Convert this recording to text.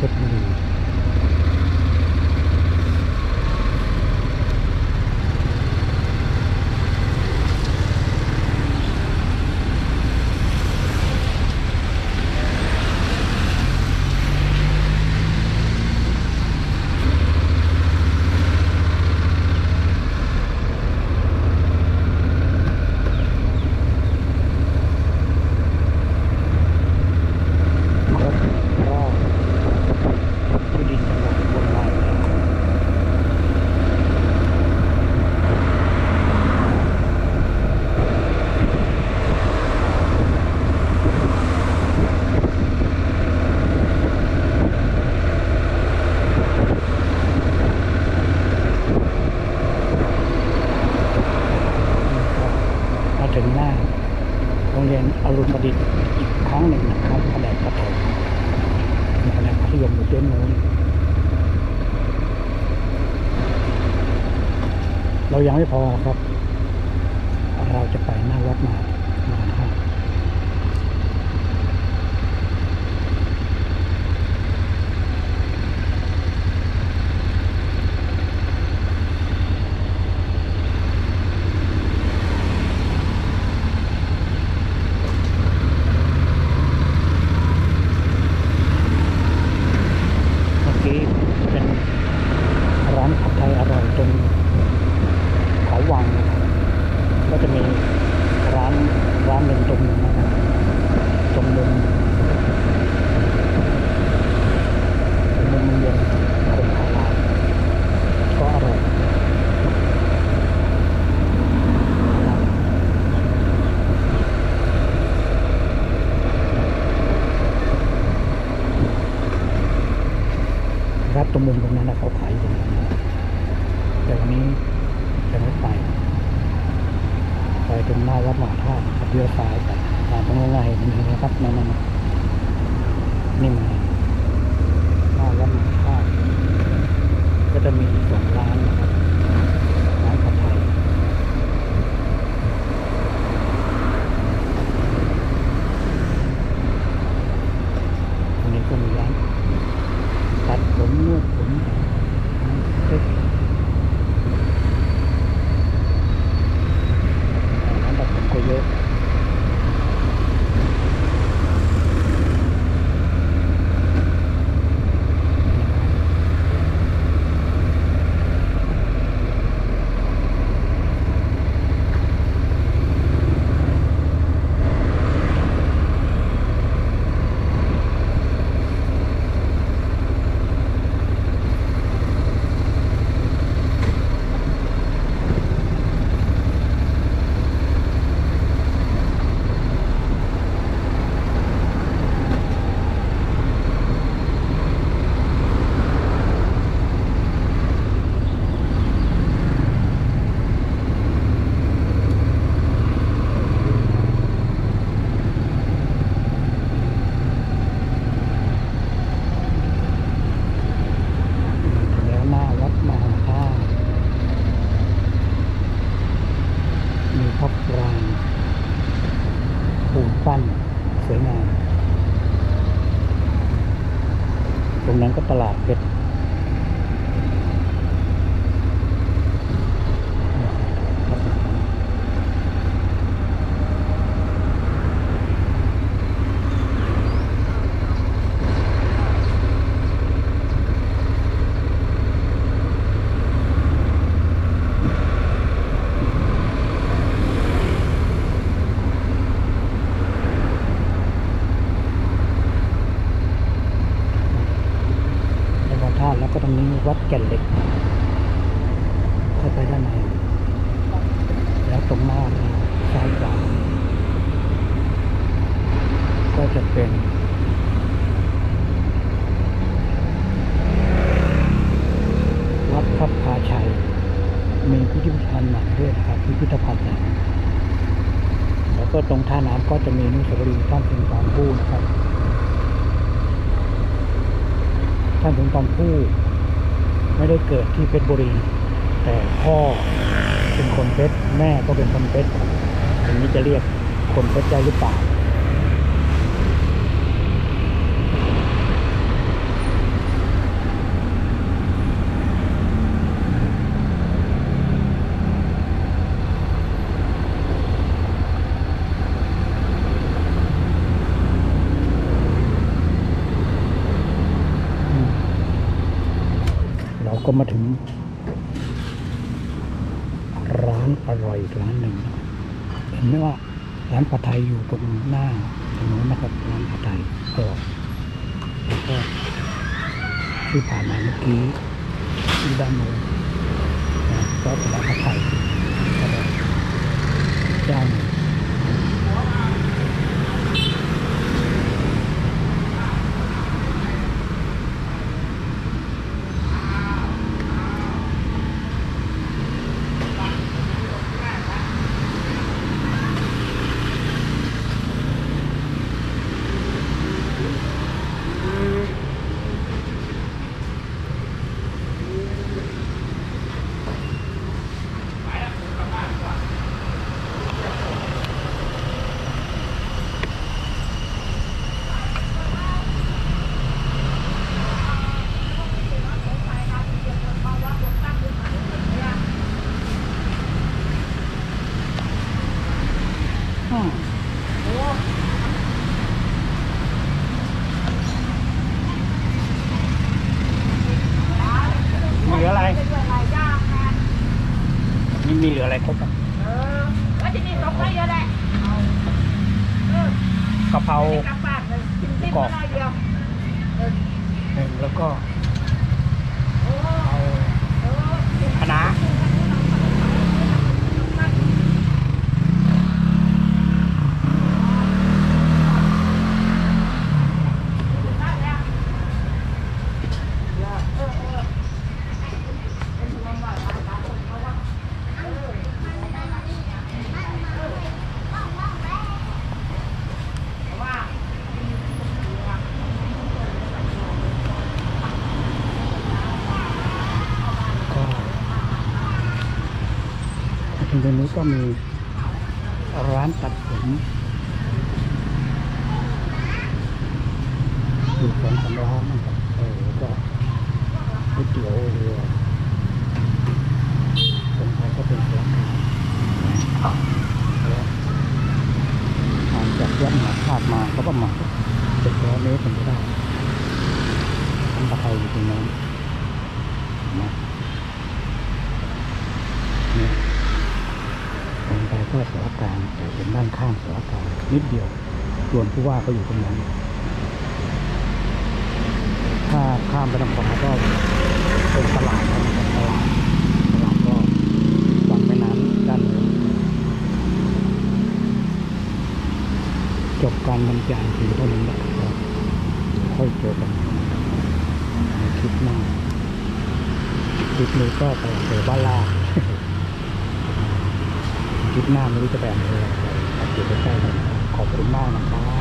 วงทางหลวงเพชรบุรีรถรอบที่ดินจังหวัดอุบลราชธานีมา ถึงหน้าโรงเรียนอรุณประดิษฐ์อีกครั้งหนึ่งนะครับแผนกประถมแผนกมัธยมอยู่ด้านโน้นเรายังไม่พอครับ เราจะไปหน้าวัดมามาท่าตุ เมื่อกี้เป็นร้านผัดไทยอร่อยตรงเขาวังนะครับก็จะมีร้านร้านหนึ่งตรงนี้นะครับตรงมุมตรงมุมเมืองคนขาลายก็อร่อย รับตรงมุมตรงนั้นนะเขาขายตรงนั้นแต่วันนี้จะไม่ไปไปตรงหน้าวัดหมาท่าขับเดียวซ้ายไปตามตรงง่ายๆนี่นะครับนั่นนั่นน่ะนี่มาหน้าวัดมาท่าก็จะมีสองร้านนะครับร้านผัดไทยตรงนี้ก็มีร้านตัดผมนวดผมเล็กร้าน ตัดผมก็เยอะ ถึงแล้วหน้าวัดมหาธาตุมีพระปรางปูนปั้นสวยงาม ตรงนั้นก็ตลาดเพชรในวัดธาตุแล้วก็ตรงนี้ วัดแก่นเหล็กเข้าไปด้านในแล้วตรงหน้าซ้ายขวาก็จะเป็นวัดพระพาชัย มีพิพิธภัณฑ์หนังด้วยนะครับพิพิธภัณฑ์หนังแล้วก็ตรงท่าน้ำก็จะมีนุสาวรีย์ท่านถึงตอนผู้นะครับท่านถึงตอนผู้ ไม่ได้เกิดที่เพชรบุรี แต่พ่อเป็นคนเพชรแม่ก็เป็นคนเพชรอันนี้จะเรียกคนเข้าใจหรือเปล่า เรา ก็มาถึง ร้านอร่อยร้านหนึ่งเห็นไหมว่าร้านผัดไทยอยู่ตรงหน้าตรงนู้นนะครับร้านผัดไทยก็แล้วก็ที่ผ่านมาเมื่อกี้ที่ด้านโน้นก็เป็นร้านผัดไทยอร่อยเจ้าหนึ่ง อืมมีเหลืออะไร นี่มีเหลืออะไรครบอะ แล้วที่นี่ตกได้เยอะแหละ กะเพรา กลับบ้านเลย กอกหนึ่งแล้วก็เอาโอ้คณะ ตรงนี้ก็มีร้านตัดผมอยู่สองสามร้านนะครับเออแล้วก็ก๋วยเตี๋ยวเรือตรงนั้นก็เป็นสาขาแล้วห่างจากวัดมหาธาตุมาก็ประมาณเจ็ดร้อยเมตรถึงจะได้ร้านตะไคร้อยู่ตรงนั้นนะ เนี่ย ลงไปก็สารกลางแต่เป็นด้านข้างสารกลางนิดเดียวส่วนผู้ว่าก็อยู่ตรงนั้น ถ้าข้ามไปทางขวาก็เป็นตลาดนะครับตลาดตลาดก็ฝั่งแม่น้ำด้านนู้นจบการบรรยายเพียงเท่านี้นะครับค่อยเจอกันในคลิปหน้าคลิปนี้ก็ไปเภอบ้านลา คลิปหน้าไม่รู้จะแบ่งอะไรเดี๋ยวไปใกล้ๆขอบคุณมากนะครับ